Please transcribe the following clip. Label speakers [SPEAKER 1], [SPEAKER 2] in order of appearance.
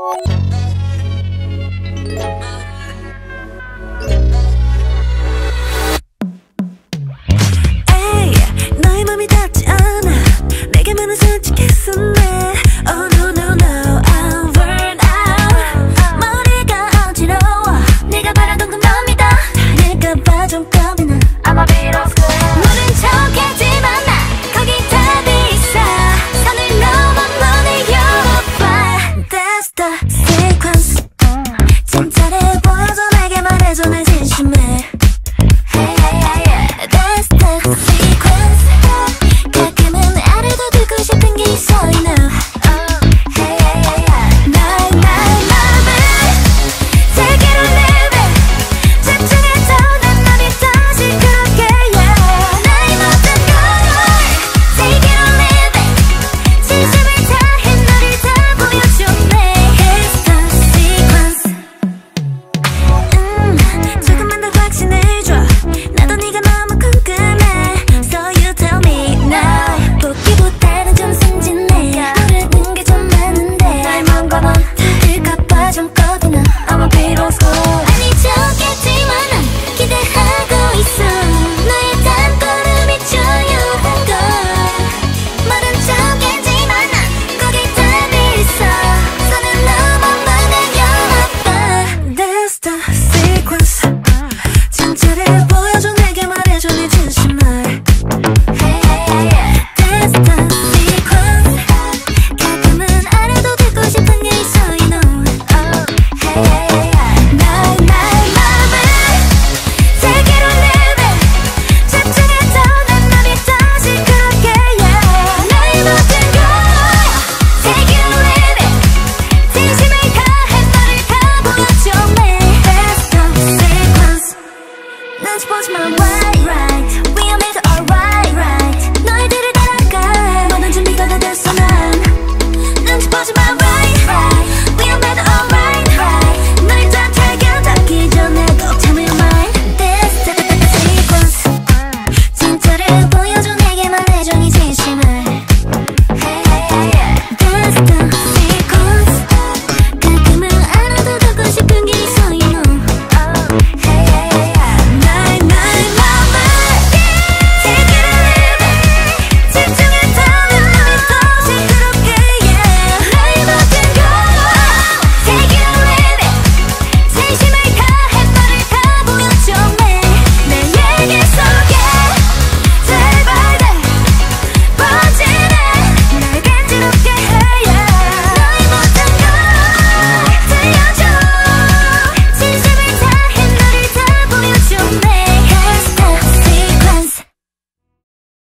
[SPEAKER 1] Bye.